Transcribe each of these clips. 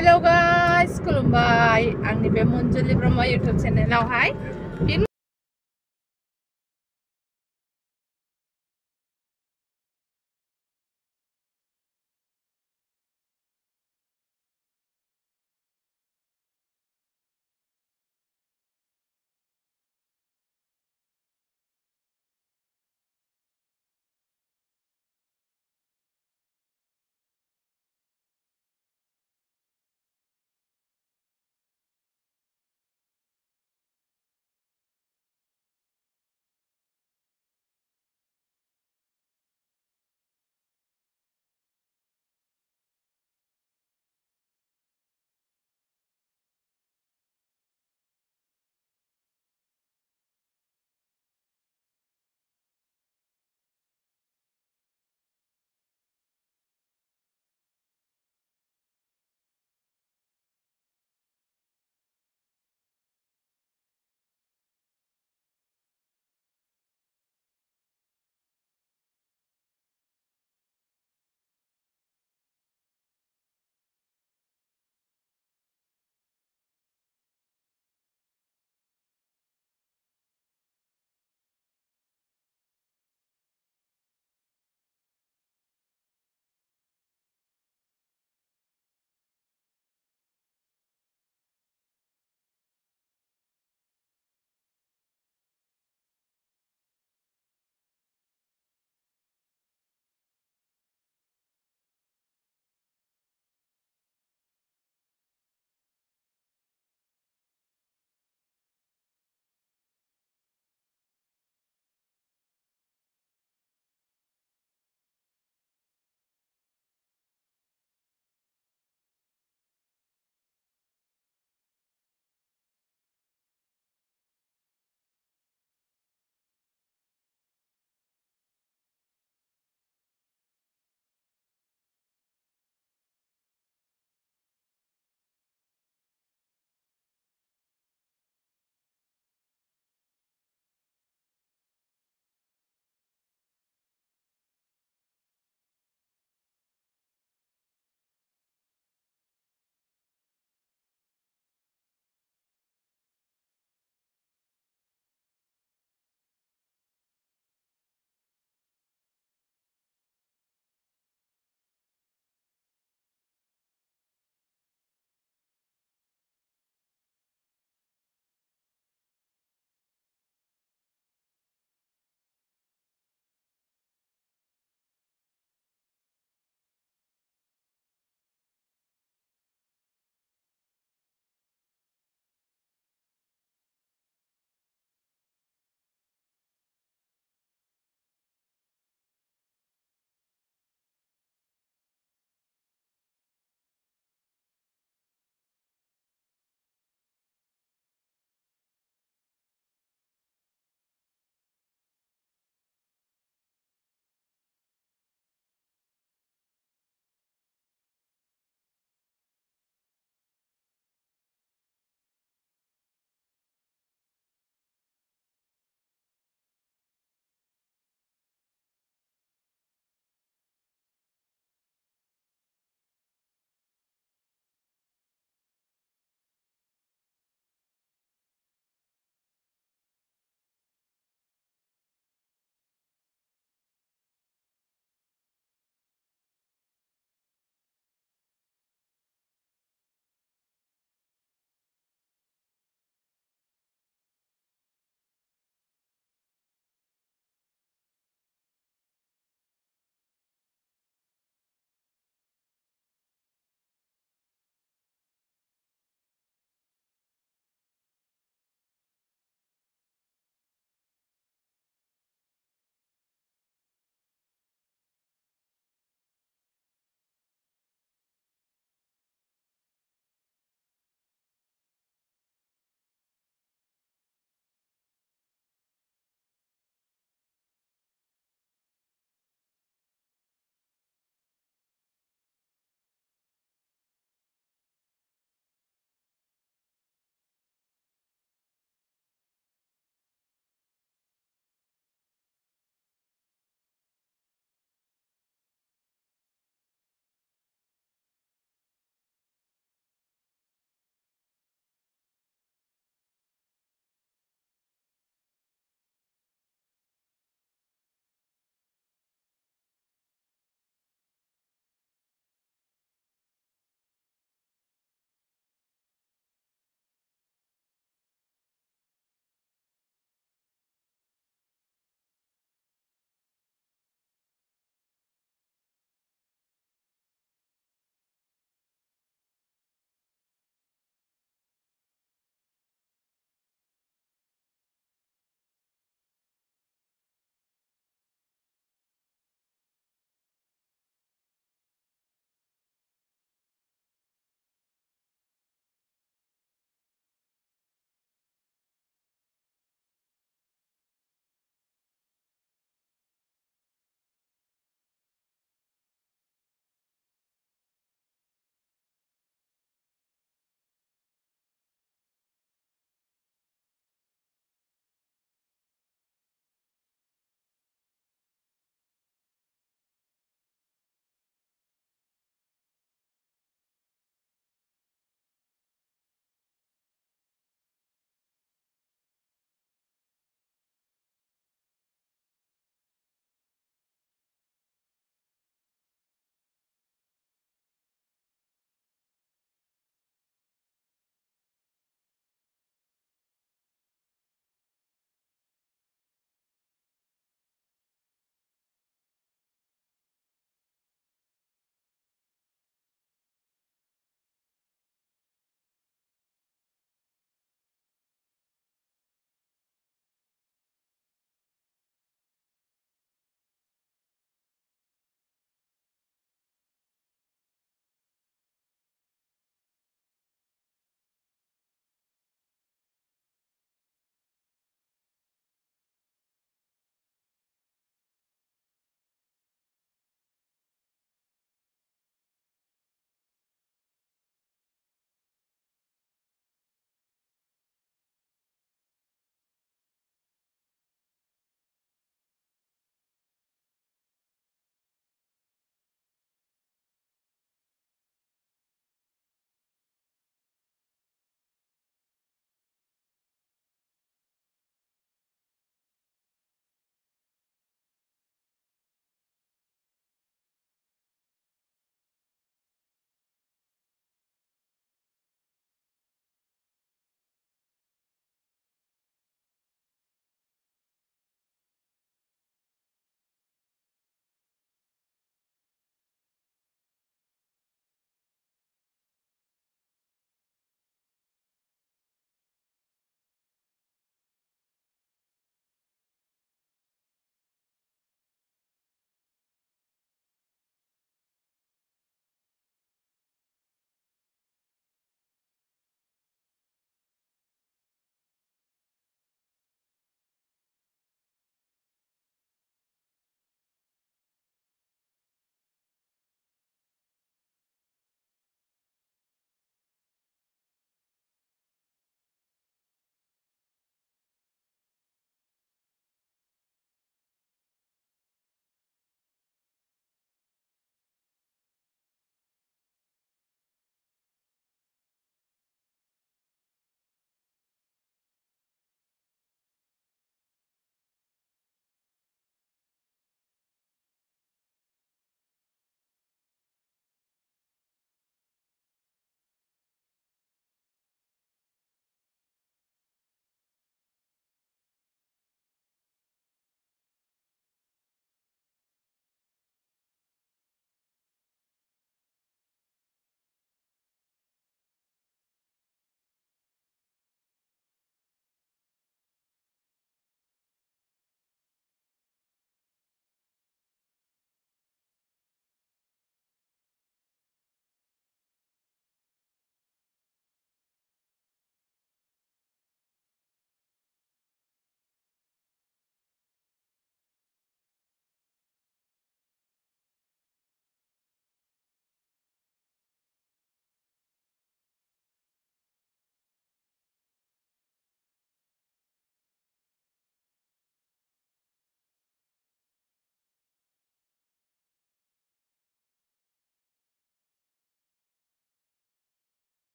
Halo guys, खुलुमबाय आंनि बे मन्जुलि ब्रह्म इउटुब चेनेलावहाय फिन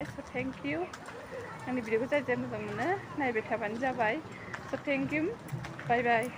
स' थेंक इउ आंनि भिडिअखौ जाय जाय मोजां मोनो नायबाय थाबानो जाबाय स' थेंक इउ बाय बाय